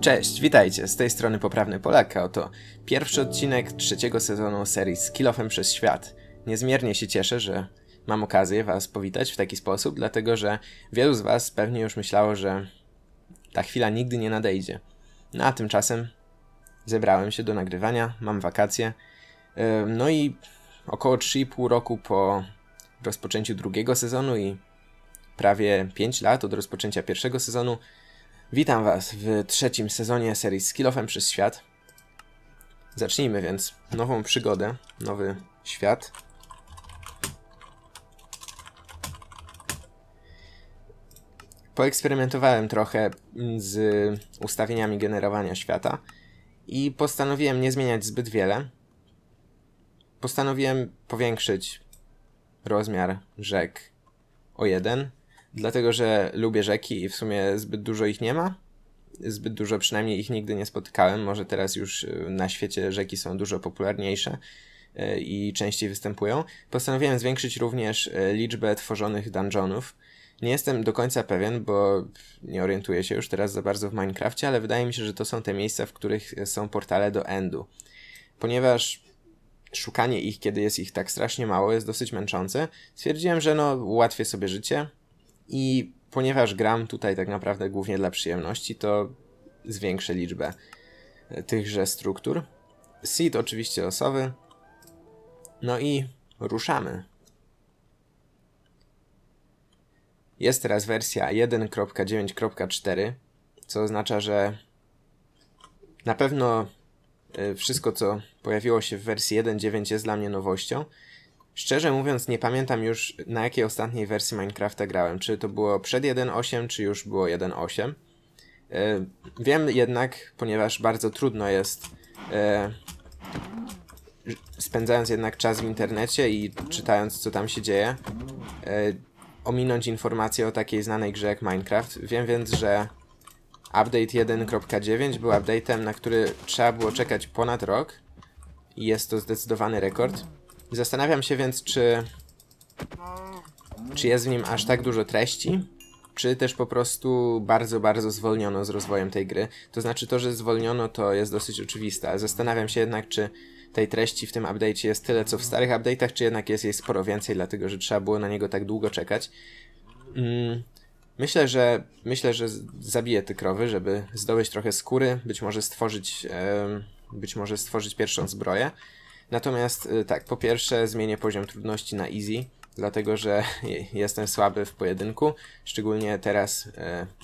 Cześć, witajcie, z tej strony Poprawny Polaka. Oto pierwszy odcinek trzeciego sezonu serii z Kilofem przez Świat. Niezmiernie się cieszę, że mam okazję Was powitać w taki sposób, dlatego że wielu z Was pewnie już myślało, że ta chwila nigdy nie nadejdzie. No a tymczasem zebrałem się do nagrywania, mam wakacje. No i około 3,5 roku po rozpoczęciu drugiego sezonu i prawie 5 lat od rozpoczęcia pierwszego sezonu Witam Was w trzecim sezonie serii Skillofem przez świat. Zacznijmy więc nową przygodę, nowy świat. Poeksperymentowałem trochę z ustawieniami generowania świata i postanowiłem nie zmieniać zbyt wiele. Postanowiłem powiększyć rozmiar rzek o jeden dlatego że lubię rzeki i w sumie zbyt dużo ich nie ma. Zbyt dużo przynajmniej ich nigdy nie spotykałem. Może teraz już y, na świecie rzeki są dużo popularniejsze y, i częściej występują. Postanowiłem zwiększyć również y, liczbę tworzonych dungeonów. Nie jestem do końca pewien, bo nie orientuję się już teraz za bardzo w Minecrafcie, ale wydaje mi się, że to są te miejsca, w których są portale do endu. Ponieważ szukanie ich, kiedy jest ich tak strasznie mało, jest dosyć męczące, stwierdziłem, że no ułatwię sobie życie i ponieważ gram tutaj tak naprawdę głównie dla przyjemności, to zwiększę liczbę tychże struktur. Seed oczywiście losowy. No i ruszamy. Jest teraz wersja 1.9.4, co oznacza, że na pewno y, wszystko, co pojawiło się w wersji 1.9 jest dla mnie nowością. Szczerze mówiąc, nie pamiętam już na jakiej ostatniej wersji Minecrafta grałem. Czy to było przed 1.8, czy już było 1.8. E, wiem jednak, ponieważ bardzo trudno jest e, spędzając jednak czas w internecie i czytając co tam się dzieje, e, ominąć informacje o takiej znanej grze jak Minecraft. Wiem więc, że update 1.9 był update'em, na który trzeba było czekać ponad rok i jest to zdecydowany rekord. Zastanawiam się więc, czy, czy jest w nim aż tak dużo treści, czy też po prostu bardzo, bardzo zwolniono z rozwojem tej gry. To znaczy to, że zwolniono to jest dosyć oczywiste, ale zastanawiam się jednak, czy tej treści w tym update'cie jest tyle, co w starych update'ach, czy jednak jest jej sporo więcej, dlatego że trzeba było na niego tak długo czekać. Mm, myślę, że myślę, że zabiję te krowy, żeby zdobyć trochę skóry, być może stworzyć, być może stworzyć pierwszą zbroję. Natomiast y, tak, po pierwsze zmienię poziom trudności na easy, dlatego że jestem słaby w pojedynku. Szczególnie teraz y,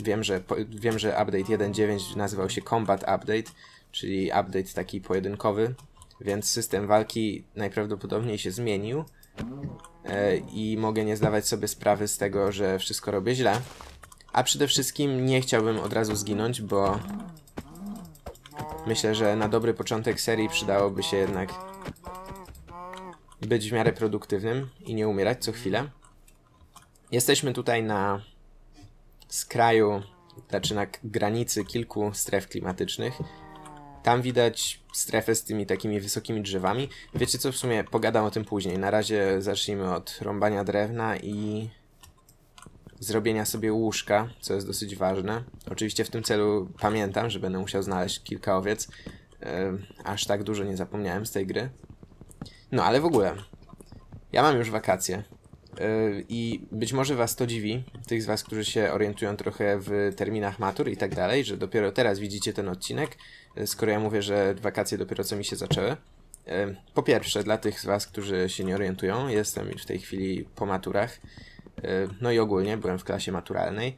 wiem, że, wiem, że update 1.9 nazywał się Combat Update, czyli update taki pojedynkowy, więc system walki najprawdopodobniej się zmienił y, i mogę nie zdawać sobie sprawy z tego, że wszystko robię źle. A przede wszystkim nie chciałbym od razu zginąć, bo myślę, że na dobry początek serii przydałoby się jednak być w miarę produktywnym i nie umierać co chwilę. Jesteśmy tutaj na skraju, znaczy na granicy kilku stref klimatycznych. Tam widać strefę z tymi takimi wysokimi drzewami. Wiecie co, w sumie pogadam o tym później. Na razie zacznijmy od rąbania drewna i zrobienia sobie łóżka, co jest dosyć ważne. Oczywiście w tym celu pamiętam, że będę musiał znaleźć kilka owiec. Aż tak dużo nie zapomniałem z tej gry. No ale w ogóle, ja mam już wakacje yy, i być może was to dziwi, tych z was, którzy się orientują trochę w terminach matur i tak dalej, że dopiero teraz widzicie ten odcinek, yy, skoro ja mówię, że wakacje dopiero co mi się zaczęły. Po pierwsze, dla tych z was, którzy się nie orientują, jestem już w tej chwili po maturach, yy, no i ogólnie byłem w klasie maturalnej,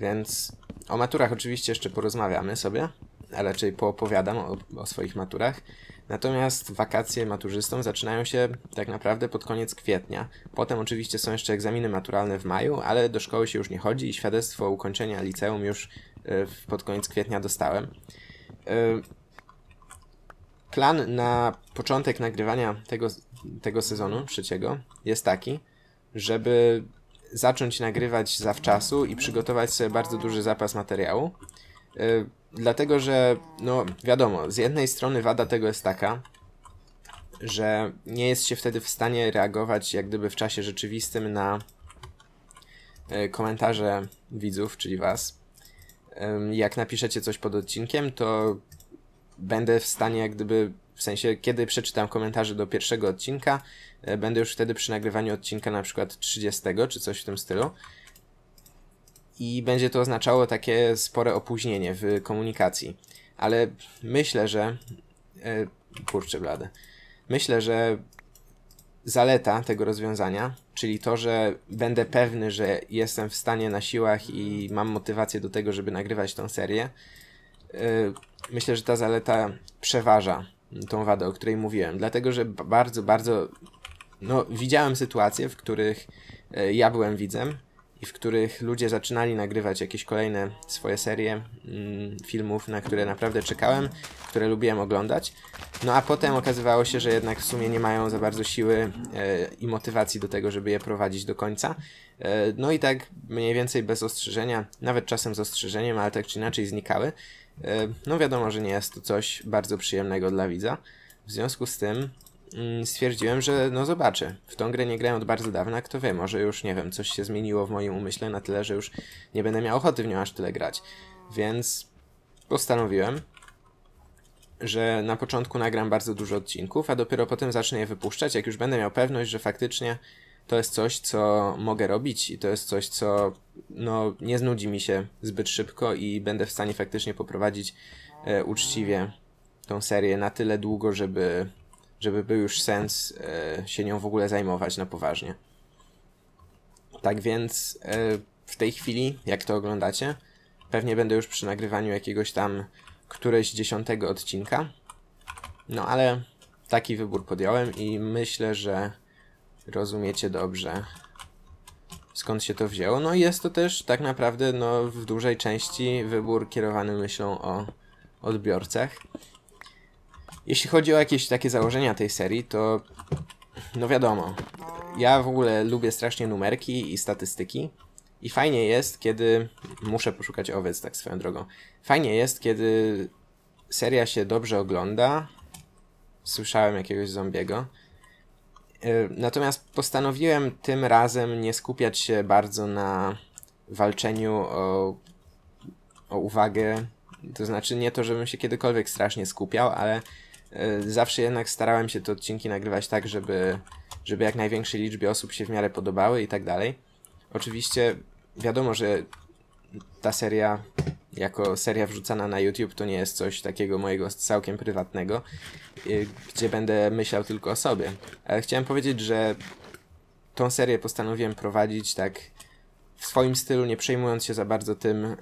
więc o maturach oczywiście jeszcze porozmawiamy sobie, a raczej poopowiadam o, o swoich maturach. Natomiast wakacje maturzystom zaczynają się tak naprawdę pod koniec kwietnia. Potem oczywiście są jeszcze egzaminy maturalne w maju, ale do szkoły się już nie chodzi i świadectwo ukończenia liceum już e, pod koniec kwietnia dostałem. E, plan na początek nagrywania tego, tego sezonu trzeciego jest taki, żeby zacząć nagrywać zawczasu i przygotować sobie bardzo duży zapas materiału. Dlatego, że, no wiadomo, z jednej strony wada tego jest taka, że nie jest się wtedy w stanie reagować jak gdyby w czasie rzeczywistym na e, komentarze widzów, czyli was. jak napiszecie coś pod odcinkiem, to będę w stanie jak gdyby, w sensie kiedy przeczytam komentarze do pierwszego odcinka, e, będę już wtedy przy nagrywaniu odcinka na przykład 30 czy coś w tym stylu. I będzie to oznaczało takie spore opóźnienie w komunikacji. Ale myślę, że. E, kurczę, blade. Myślę, że zaleta tego rozwiązania, czyli to, że będę pewny, że jestem w stanie na siłach i mam motywację do tego, żeby nagrywać tą serię, yy, myślę, że ta zaleta przeważa tą wadę, o której mówiłem. Dlatego, że bardzo, bardzo. No, widziałem sytuacje, w których yy, ja byłem widzem i w których ludzie zaczynali nagrywać jakieś kolejne swoje serie mm, filmów, na które naprawdę czekałem, które lubiłem oglądać. No a potem okazywało się, że jednak w sumie nie mają za bardzo siły e, i motywacji do tego, żeby je prowadzić do końca. E, no i tak mniej więcej bez ostrzeżenia, nawet czasem z ostrzeżeniem, ale tak czy inaczej znikały. E, no wiadomo, że nie jest to coś bardzo przyjemnego dla widza. W związku z tym stwierdziłem, że no zobaczę. W tą grę nie grałem od bardzo dawna, kto wie, może już, nie wiem, coś się zmieniło w moim umyśle na tyle, że już nie będę miał ochoty w nią aż tyle grać. Więc postanowiłem, że na początku nagram bardzo dużo odcinków, a dopiero potem zacznę je wypuszczać, jak już będę miał pewność, że faktycznie to jest coś, co mogę robić i to jest coś, co no, nie znudzi mi się zbyt szybko i będę w stanie faktycznie poprowadzić e, uczciwie tą serię na tyle długo, żeby żeby był już sens e, się nią w ogóle zajmować na poważnie. Tak więc e, w tej chwili, jak to oglądacie, pewnie będę już przy nagrywaniu jakiegoś tam któreś dziesiątego odcinka. No ale taki wybór podjąłem i myślę, że rozumiecie dobrze skąd się to wzięło. No i jest to też tak naprawdę no, w dużej części wybór kierowany myślą o odbiorcach. Jeśli chodzi o jakieś takie założenia tej serii, to no wiadomo, ja w ogóle lubię strasznie numerki i statystyki. I fajnie jest, kiedy. Muszę poszukać owiec, tak swoją drogą. Fajnie jest, kiedy seria się dobrze ogląda. Słyszałem jakiegoś zombiego. E, natomiast postanowiłem tym razem nie skupiać się bardzo na walczeniu o, o uwagę. To znaczy nie to, żebym się kiedykolwiek strasznie skupiał, ale zawsze jednak starałem się te odcinki nagrywać tak, żeby, żeby jak największej liczbie osób się w miarę podobały i tak dalej. Oczywiście wiadomo, że ta seria jako seria wrzucana na YouTube to nie jest coś takiego mojego całkiem prywatnego, e, gdzie będę myślał tylko o sobie. Ale chciałem powiedzieć, że tą serię postanowiłem prowadzić tak w swoim stylu, nie przejmując się za bardzo tym, e,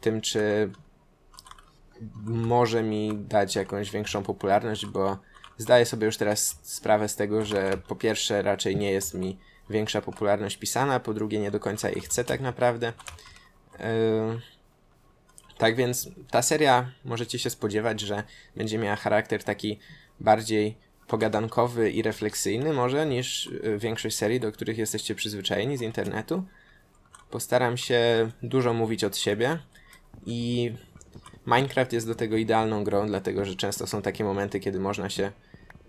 tym czy może mi dać jakąś większą popularność, bo zdaję sobie już teraz sprawę z tego, że po pierwsze raczej nie jest mi większa popularność pisana, po drugie nie do końca jej chcę tak naprawdę. Yy... Tak więc ta seria możecie się spodziewać, że będzie miała charakter taki bardziej pogadankowy i refleksyjny może niż yy, większość serii, do których jesteście przyzwyczajeni z internetu. Postaram się dużo mówić od siebie i Minecraft jest do tego idealną grą, dlatego że często są takie momenty, kiedy można się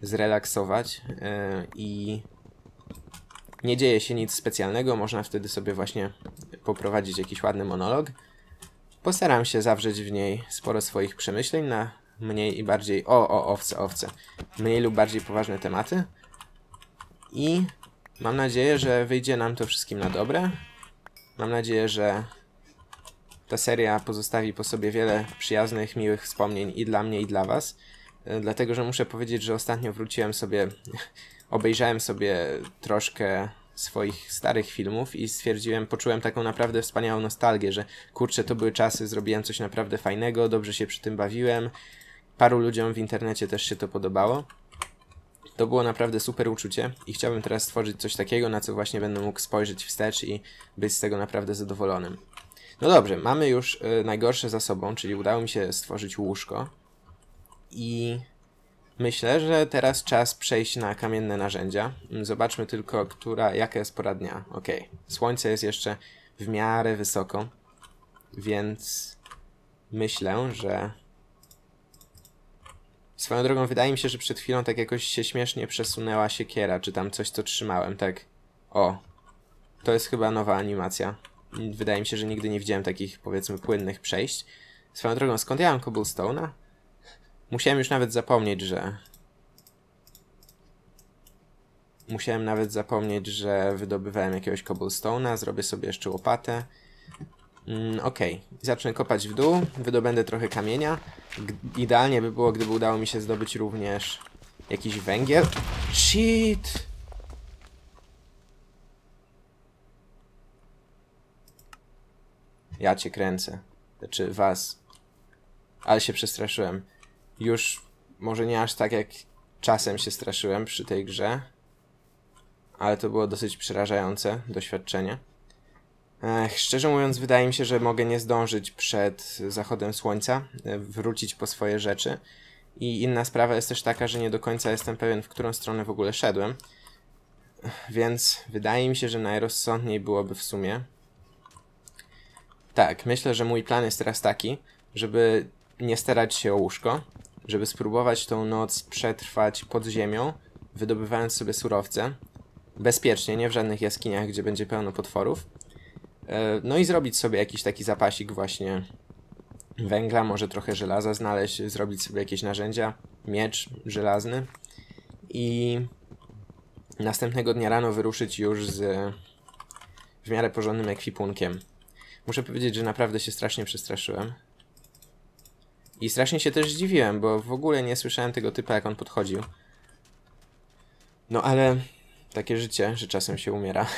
zrelaksować yy, i nie dzieje się nic specjalnego, można wtedy sobie właśnie poprowadzić jakiś ładny monolog. Postaram się zawrzeć w niej sporo swoich przemyśleń na mniej i bardziej, o, o, owce, owce, mniej lub bardziej poważne tematy. I mam nadzieję, że wyjdzie nam to wszystkim na dobre. Mam nadzieję, że ta seria pozostawi po sobie wiele przyjaznych, miłych wspomnień i dla mnie, i dla Was. E, dlatego, że muszę powiedzieć, że ostatnio wróciłem sobie, obejrzałem sobie troszkę swoich starych filmów i stwierdziłem, poczułem taką naprawdę wspaniałą nostalgię, że kurczę, to były czasy, zrobiłem coś naprawdę fajnego, dobrze się przy tym bawiłem. Paru ludziom w internecie też się to podobało. To było naprawdę super uczucie i chciałbym teraz stworzyć coś takiego, na co właśnie będę mógł spojrzeć wstecz i być z tego naprawdę zadowolonym. No dobrze, mamy już y, najgorsze za sobą, czyli udało mi się stworzyć łóżko. I myślę, że teraz czas przejść na kamienne narzędzia. Mm, zobaczmy tylko, która, jaka jest pora dnia. Ok, słońce jest jeszcze w miarę wysoko, więc myślę, że Swoją drogą wydaje mi się, że przed chwilą tak jakoś się śmiesznie przesunęła siekiera, czy tam coś, co trzymałem, tak. O, to jest chyba nowa animacja. Wydaje mi się, że nigdy nie widziałem takich, powiedzmy, płynnych przejść. Swoją drogą, skąd ja mam cobblestone'a? Musiałem już nawet zapomnieć, że... Musiałem nawet zapomnieć, że wydobywałem jakiegoś cobblestone'a. Zrobię sobie jeszcze łopatę. Mm, ok, zacznę kopać w dół, wydobędę trochę kamienia. G idealnie by było, gdyby udało mi się zdobyć również jakiś węgiel. Shit! Ja cię kręcę. Znaczy was. Ale się przestraszyłem. Już może nie aż tak jak czasem się straszyłem przy tej grze. Ale to było dosyć przerażające doświadczenie. Ech, szczerze mówiąc, wydaje mi się, że mogę nie zdążyć przed zachodem słońca, e, wrócić po swoje rzeczy. I inna sprawa jest też taka, że nie do końca jestem pewien, w którą stronę w ogóle szedłem. Więc wydaje mi się, że najrozsądniej byłoby w sumie. Tak, myślę, że mój plan jest teraz taki, żeby nie starać się o łóżko, żeby spróbować tą noc przetrwać pod ziemią, wydobywając sobie surowce. Bezpiecznie, nie w żadnych jaskiniach, gdzie będzie pełno potworów E, no i zrobić sobie jakiś taki zapasik właśnie węgla, może trochę żelaza znaleźć, zrobić sobie jakieś narzędzia, miecz żelazny i następnego dnia rano wyruszyć już z w miarę porządnym ekwipunkiem. Muszę powiedzieć, że naprawdę się strasznie przestraszyłem. I strasznie się też zdziwiłem, bo w ogóle nie słyszałem tego typa, jak on podchodził. No ale takie życie, że czasem się umiera.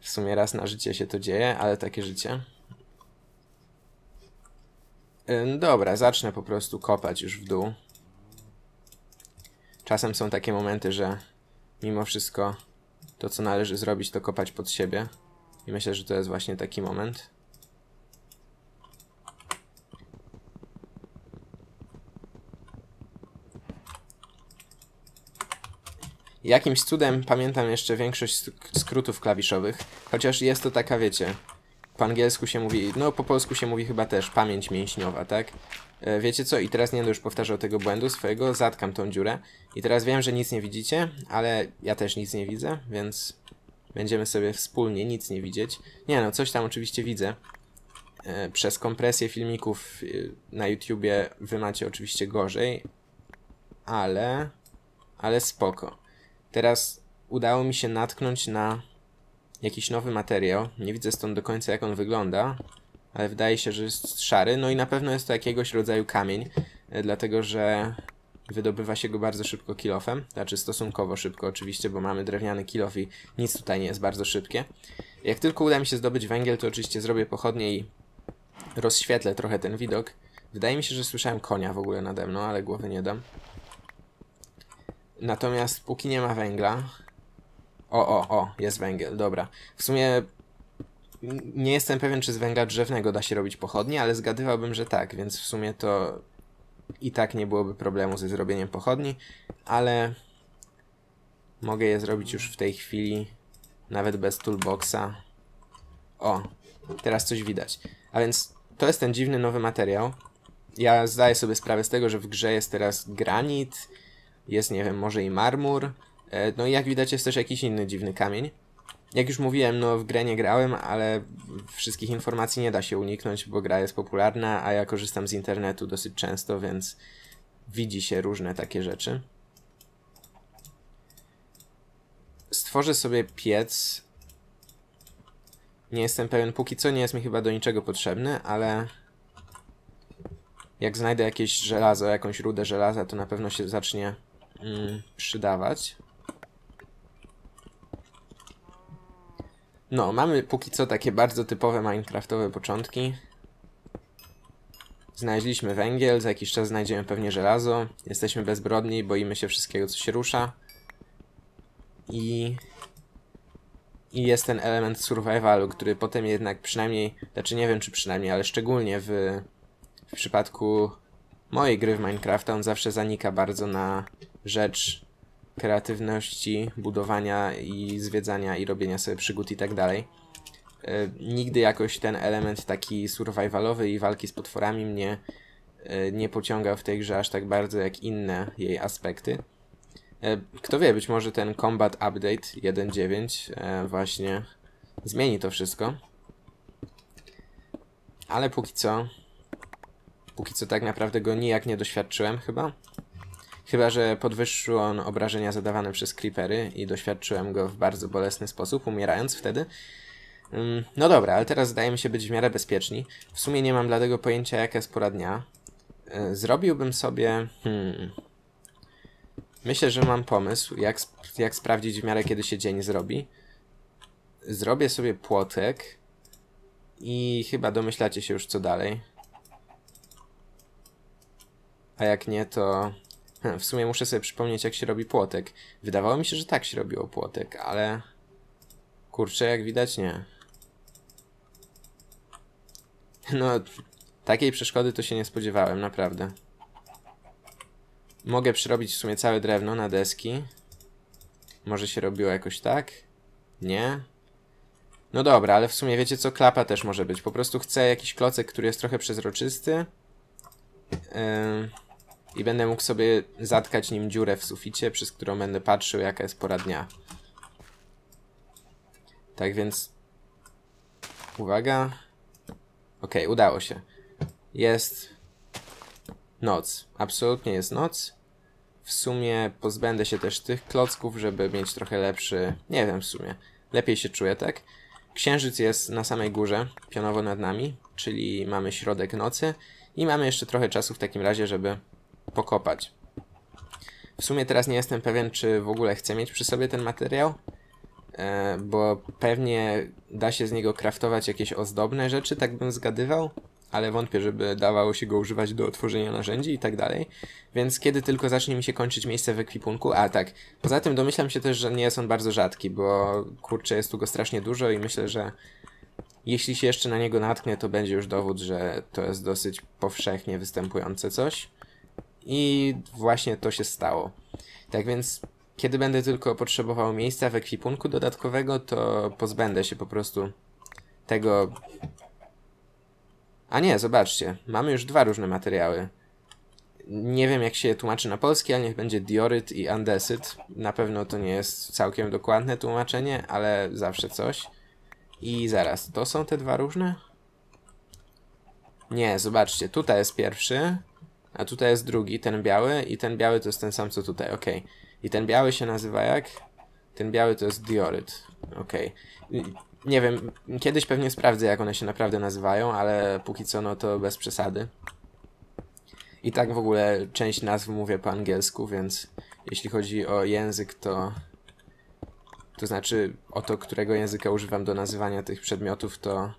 W sumie raz na życie się to dzieje, ale takie życie. Dobra, zacznę po prostu kopać już w dół. Czasem są takie momenty, że mimo wszystko to, co należy zrobić, to kopać pod siebie. I myślę, że to jest właśnie taki moment. Jakimś cudem pamiętam jeszcze większość skrótów klawiszowych, chociaż jest to taka, wiecie, po angielsku się mówi, no po polsku się mówi chyba też pamięć mięśniowa, tak? E, wiecie co? I teraz nie będę już powtarzał tego błędu swojego, zatkam tą dziurę. I teraz wiem, że nic nie widzicie, ale ja też nic nie widzę, więc będziemy sobie wspólnie nic nie widzieć. Nie no, coś tam oczywiście widzę. E, przez kompresję filmików e, na YouTubie wy macie oczywiście gorzej, ale... ale spoko. Teraz udało mi się natknąć na jakiś nowy materiał. Nie widzę stąd do końca jak on wygląda, ale wydaje się, że jest szary. No i na pewno jest to jakiegoś rodzaju kamień, e, dlatego że wydobywa się go bardzo szybko kilofem. Znaczy stosunkowo szybko oczywiście, bo mamy drewniany kilof i nic tutaj nie jest bardzo szybkie. Jak tylko uda mi się zdobyć węgiel, to oczywiście zrobię pochodnie i rozświetlę trochę ten widok. Wydaje mi się, że słyszałem konia w ogóle nade mną, ale głowy nie dam. Natomiast póki nie ma węgla... O, o, o, jest węgiel, dobra. W sumie nie jestem pewien, czy z węgla drzewnego da się robić pochodnie, ale zgadywałbym, że tak, więc w sumie to i tak nie byłoby problemu ze zrobieniem pochodni, ale mogę je zrobić już w tej chwili, nawet bez toolboxa. O, teraz coś widać. A więc to jest ten dziwny nowy materiał. Ja zdaję sobie sprawę z tego, że w grze jest teraz granit, jest, nie wiem, może i marmur. E, no i jak widać jest też jakiś inny dziwny kamień. Jak już mówiłem, no w grę nie grałem, ale wszystkich informacji nie da się uniknąć, bo gra jest popularna, a ja korzystam z internetu dosyć często, więc widzi się różne takie rzeczy. Stworzę sobie piec. Nie jestem pewien, póki co nie jest mi chyba do niczego potrzebny, ale jak znajdę jakieś żelazo, jakąś rudę żelaza, to na pewno się zacznie mm, przydawać. No, mamy póki co takie bardzo typowe minecraftowe początki. Znaleźliśmy węgiel, za jakiś czas znajdziemy pewnie żelazo. Jesteśmy bezbrodni, boimy się wszystkiego, co się rusza. I... I jest ten element survivalu, który potem jednak przynajmniej, znaczy nie wiem czy przynajmniej, ale szczególnie w, w przypadku mojej gry w Minecrafta on zawsze zanika bardzo na rzecz kreatywności, budowania i zwiedzania i robienia sobie przygód i tak dalej. E, nigdy jakoś ten element taki survivalowy i walki z potworami mnie e, nie pociągał w tej grze aż tak bardzo jak inne jej aspekty. E, kto wie, być może ten Combat Update 1.9 właśnie zmieni to wszystko. Ale póki co... Póki co tak naprawdę go nijak nie doświadczyłem chyba. Chyba, że podwyższył on obrażenia zadawane przez creepery i doświadczyłem go w bardzo bolesny sposób, umierając wtedy. Mm, no dobra, ale teraz zdaje mi się być w miarę bezpieczni. W sumie nie mam dlatego pojęcia, jaka jest pora dnia. Y, zrobiłbym sobie... Hmm, myślę, że mam pomysł, jak, sp jak sprawdzić w miarę, kiedy się dzień zrobi. Zrobię sobie płotek i chyba domyślacie się już, co dalej. A jak nie, to... W sumie muszę sobie przypomnieć, jak się robi płotek. Wydawało mi się, że tak się robiło płotek, ale... Kurczę, jak widać, nie. No, takiej przeszkody to się nie spodziewałem, naprawdę. Mogę przyrobić w sumie całe drewno na deski. Może się robiło jakoś tak? Nie? No dobra, ale w sumie wiecie co? Klapa też może być. Po prostu chcę jakiś klocek, który jest trochę przezroczysty. Yy, I będę mógł sobie zatkać nim dziurę w suficie, przez którą będę patrzył, jaka jest pora dnia. Tak więc... Uwaga. Okay, udało się. Jest noc. Absolutnie jest noc. W sumie pozbędę się też tych klocków, żeby mieć trochę lepszy... Nie wiem w sumie. Lepiej się czuję, tak? Księżyc jest na samej górze, pionowo nad nami, czyli mamy środek nocy i mamy jeszcze trochę czasu w takim razie, żeby pokopać. W sumie teraz nie jestem pewien, czy w ogóle chcę mieć przy sobie ten materiał, e, bo pewnie da się z niego kraftować jakieś ozdobne rzeczy, tak bym zgadywał, ale wątpię, żeby dawało się go używać do tworzenia narzędzi i tak dalej. Więc kiedy tylko zacznie mi się kończyć miejsce w ekwipunku, a tak, poza tym domyślam się też, że nie jest on bardzo rzadki, bo kurczę, jest tu go strasznie dużo i myślę, że jeśli się jeszcze na niego natknę, to będzie już dowód, że to jest dosyć powszechnie występujące coś. I właśnie to się stało. Tak więc, kiedy będę tylko potrzebował miejsca w ekwipunku dodatkowego, to pozbędę się po prostu tego a nie, zobaczcie, mamy już dwa różne materiały. Nie wiem jak się tłumaczy na polski, ale niech będzie dioryt i andesyt. Na pewno to nie jest całkiem dokładne tłumaczenie, ale zawsze coś. I zaraz, to są te dwa różne? Nie, zobaczcie, tutaj jest pierwszy, a tutaj jest drugi, ten biały i ten biały to jest ten sam co tutaj, ok. I ten biały się nazywa jak? Ten biały to jest dioryt, ok. Nie wiem, kiedyś pewnie sprawdzę, jak one się naprawdę nazywają, ale póki co, no to bez przesady. I tak w ogóle część nazw mówię po angielsku, więc jeśli chodzi o język, to... To znaczy o to, którego języka używam do nazywania tych przedmiotów, to...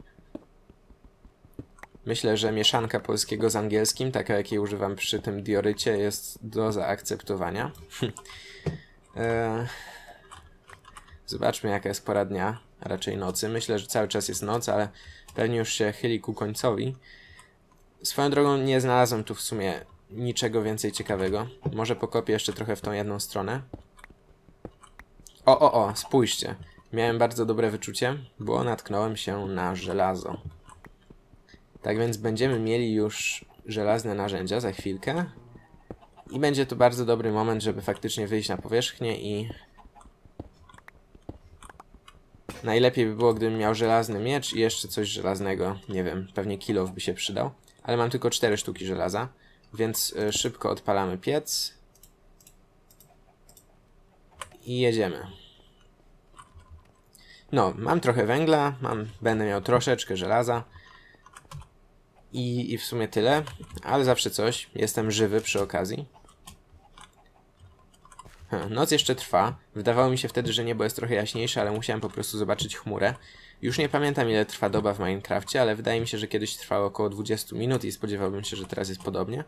Myślę, że mieszanka polskiego z angielskim, taka jakiej używam przy tym diorycie, jest do zaakceptowania. e... Zobaczmy, jaka jest pora dnia raczej nocy. Myślę, że cały czas jest noc, ale pewnie już się chyli ku końcowi. Swoją drogą nie znalazłem tu w sumie niczego więcej ciekawego. Może pokopię jeszcze trochę w tą jedną stronę. O, o, o, spójrzcie. Miałem bardzo dobre wyczucie, bo natknąłem się na żelazo. Tak więc będziemy mieli już żelazne narzędzia za chwilkę. I będzie to bardzo dobry moment, żeby faktycznie wyjść na powierzchnię i Najlepiej by było, gdybym miał żelazny miecz i jeszcze coś żelaznego. Nie wiem, pewnie kilow by się przydał. Ale mam tylko 4 sztuki żelaza, więc y, szybko odpalamy piec. I jedziemy. No, mam trochę węgla, mam, będę miał troszeczkę żelaza. I, I w sumie tyle, ale zawsze coś. Jestem żywy przy okazji. Noc jeszcze trwa. Wydawało mi się wtedy, że niebo jest trochę jaśniejsze, ale musiałem po prostu zobaczyć chmurę. Już nie pamiętam ile trwa doba w Minecrafcie, ale wydaje mi się, że kiedyś trwało około 20 minut i spodziewałbym się, że teraz jest podobnie.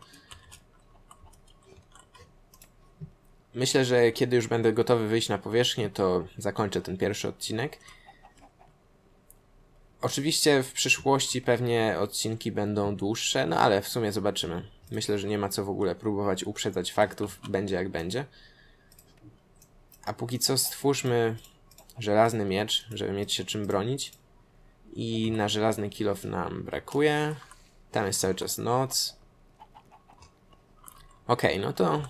Myślę, że kiedy już będę gotowy wyjść na powierzchnię, to zakończę ten pierwszy odcinek. Oczywiście w przyszłości pewnie odcinki będą dłuższe, no ale w sumie zobaczymy. Myślę, że nie ma co w ogóle próbować uprzedzać faktów, będzie jak będzie. A póki co stwórzmy żelazny miecz, żeby mieć się czym bronić. I na żelazny kilof nam brakuje. Tam jest cały czas noc. Okej, okay, no to...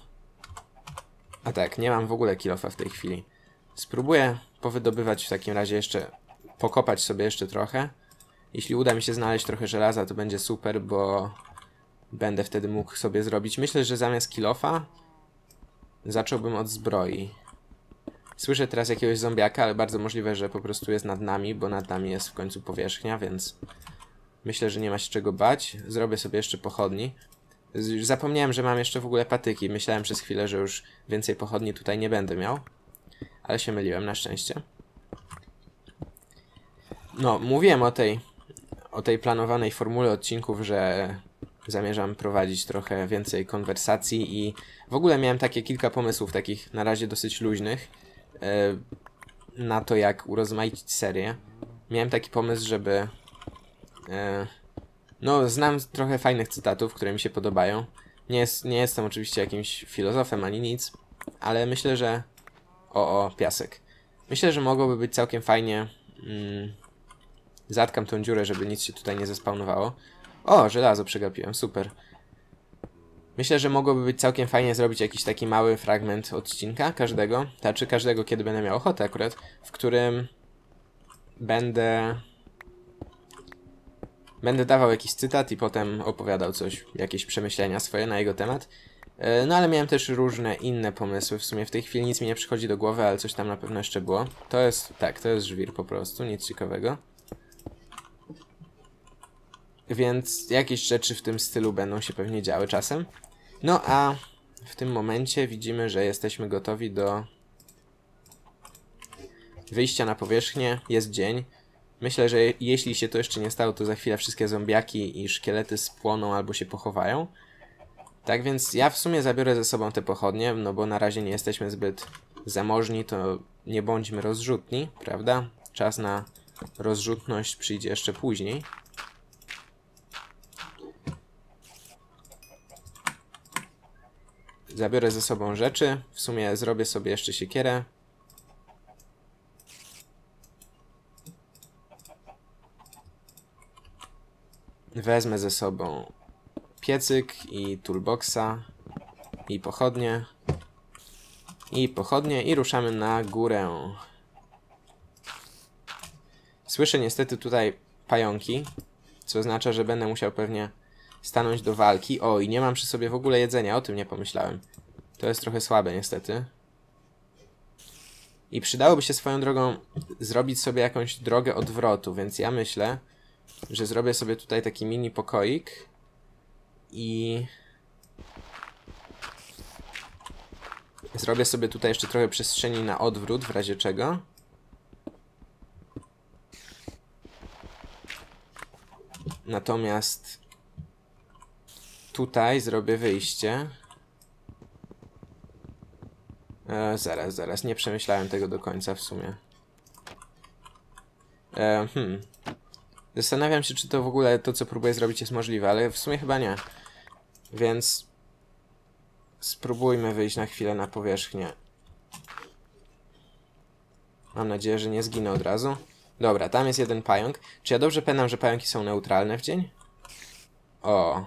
A tak, nie mam w ogóle kilofa w tej chwili. Spróbuję powydobywać w takim razie jeszcze pokopać sobie jeszcze trochę. Jeśli uda mi się znaleźć trochę żelaza, to będzie super, bo będę wtedy mógł sobie zrobić. Myślę, że zamiast kilofa zacząłbym od zbroi. Słyszę teraz jakiegoś zombiaka, ale bardzo możliwe, że po prostu jest nad nami, bo nad nami jest w końcu powierzchnia, więc myślę, że nie ma się czego bać. Zrobię sobie jeszcze pochodni. Zapomniałem, że mam jeszcze w ogóle patyki. Myślałem przez chwilę, że już więcej pochodni tutaj nie będę miał. Ale się myliłem, na szczęście. No, mówiłem o tej, o tej planowanej formule odcinków, że zamierzam prowadzić trochę więcej konwersacji i w ogóle miałem takie kilka pomysłów, takich na razie dosyć luźnych, e, na to jak urozmaicić serię. Miałem taki pomysł, żeby... E, no, znam trochę fajnych cytatów, które mi się podobają. Nie, jest, nie jestem oczywiście jakimś filozofem ani nic, ale myślę, że... O, o, piasek. Myślę, że mogłoby być całkiem fajnie... Mm, zatkam tą dziurę, żeby nic się tutaj nie zespawnowało. O, żelazo przegapiłem, super. Myślę, że mogłoby być całkiem fajnie zrobić jakiś taki mały fragment odcinka każdego, znaczy każdego, kiedy będę miał ochotę akurat, w którym będę będę dawał jakiś cytat i potem opowiadał coś, jakieś przemyślenia swoje na jego temat. E, no ale miałem też różne inne pomysły, w sumie w tej chwili nic mi nie przychodzi do głowy, ale coś tam na pewno jeszcze było. To jest, tak, to jest żwir po prostu, nic ciekawego. Więc jakieś rzeczy w tym stylu będą się pewnie działy czasem. No a w tym momencie widzimy, że jesteśmy gotowi do wyjścia na powierzchnię. Jest dzień. Myślę, że jeśli się to jeszcze nie stało, to za chwilę wszystkie zombiaki i szkielety spłoną albo się pochowają. Tak więc ja w sumie zabiorę ze sobą te pochodnie, no bo na razie nie jesteśmy zbyt zamożni, to nie bądźmy rozrzutni, prawda? Czas na rozrzutność przyjdzie jeszcze później. Zabiorę ze sobą rzeczy. W sumie zrobię sobie jeszcze siekierę. Wezmę ze sobą piecyk i toolboxa i pochodnie i pochodnie i ruszamy na górę. Słyszę niestety tutaj pająki, co oznacza, że będę musiał pewnie stanąć do walki. O, i nie mam przy sobie w ogóle jedzenia, o tym nie pomyślałem. To jest trochę słabe niestety. I przydałoby się swoją drogą zrobić sobie jakąś drogę odwrotu, więc ja myślę, że zrobię sobie tutaj taki mini pokoik i zrobię sobie tutaj jeszcze trochę przestrzeni na odwrót, w razie czego. Natomiast tutaj zrobię wyjście. E, zaraz, zaraz, nie przemyślałem tego do końca w sumie. E, hmm. Zastanawiam się, czy to w ogóle to, co próbuję zrobić jest możliwe, ale w sumie chyba nie. Więc spróbujmy wyjść na chwilę na powierzchnię. Mam nadzieję, że nie zginę od razu. Dobra, tam jest jeden pająk. Czy ja dobrze pamiętam, że pająki są neutralne w dzień? O,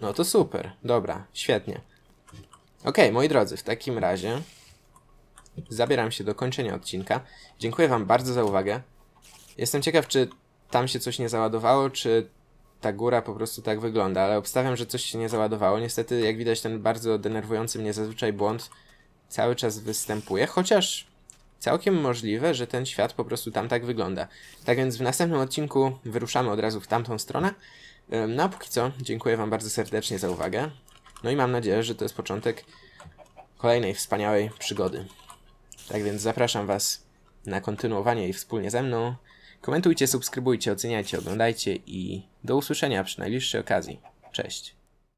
no to super, dobra, świetnie. Ok, moi drodzy, w takim razie zabieram się do kończenia odcinka. Dziękuję Wam bardzo za uwagę. Jestem ciekaw, czy tam się coś nie załadowało, czy ta góra po prostu tak wygląda, ale obstawiam, że coś się nie załadowało. Niestety, jak widać, ten bardzo denerwujący mnie zazwyczaj błąd cały czas występuje, chociaż całkiem możliwe, że ten świat po prostu tam tak wygląda. Tak więc w następnym odcinku wyruszamy od razu w tamtą stronę. No a póki co, dziękuję Wam bardzo serdecznie za uwagę. No i mam nadzieję, że to jest początek kolejnej wspaniałej przygody. Tak więc zapraszam Was na kontynuowanie jej wspólnie ze mną. Komentujcie, subskrybujcie, oceniajcie, oglądajcie i do usłyszenia przy najbliższej okazji. Cześć.